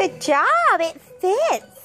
Good job. It fits.